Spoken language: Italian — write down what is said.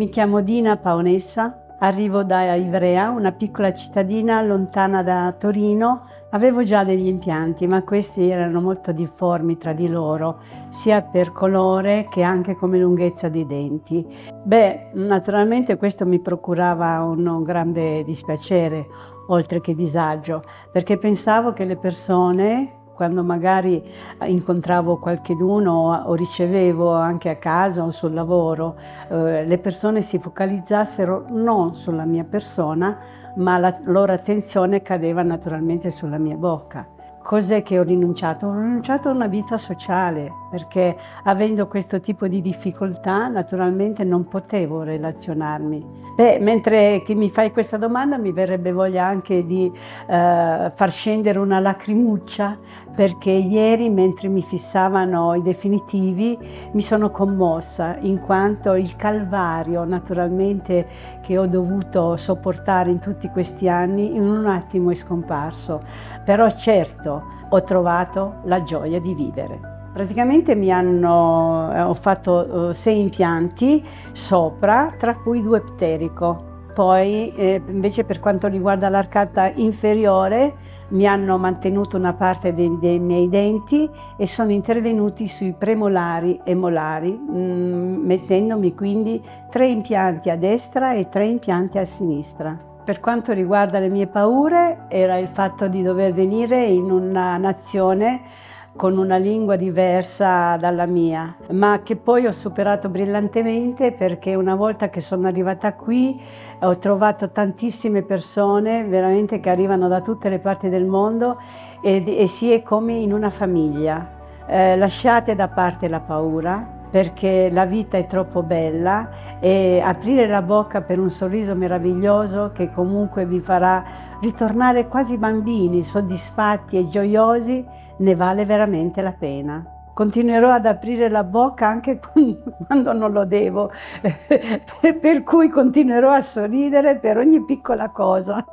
Mi chiamo Dina Paonessa, arrivo da Ivrea, una piccola cittadina lontana da Torino. Avevo già degli impianti, ma questi erano molto difformi tra di loro, sia per colore che anche come lunghezza dei denti. Beh, naturalmente questo mi procurava un grande dispiacere, oltre che disagio, perché pensavo che le persone quando magari incontravo qualcheduno o ricevevo anche a casa o sul lavoro, eh, le persone si focalizzassero non sulla mia persona, ma la loro attenzione cadeva naturalmente sulla mia bocca. Cos'è che ho rinunciato? Ho rinunciato a una vita sociale perché avendo questo tipo di difficoltà naturalmente non potevo relazionarmi. Beh, mentre mi fai questa domanda mi verrebbe voglia anche di eh, far scendere una lacrimuccia perché ieri mentre mi fissavano i definitivi mi sono commossa in quanto il calvario naturalmente che ho dovuto sopportare in tutti questi anni in un attimo è scomparso. Però certo ho trovato la gioia di vivere. Praticamente mi hanno, eh, ho fatto eh, sei impianti sopra, tra cui due pterico. Poi eh, invece per quanto riguarda l'arcata inferiore mi hanno mantenuto una parte dei, dei, miei denti e sono intervenuti sui premolari e molari, mm, mettendomi quindi tre impianti a destra e tre impianti a sinistra. Per quanto riguarda le mie paure era il fatto di dover venire in una nazione con una lingua diversa dalla mia, ma che poi ho superato brillantemente perché una volta che sono arrivata qui ho trovato tantissime persone veramente che arrivano da tutte le parti del mondo e, e si è come in una famiglia. Eh, lasciate da parte la paura perché la vita è troppo bella e aprire la bocca per un sorriso meraviglioso che comunque vi farà ritornare quasi bambini, soddisfatti e gioiosi ne vale veramente la pena. Continuerò ad aprire la bocca anche quando non lo devo, per cui continuerò a sorridere per ogni piccola cosa.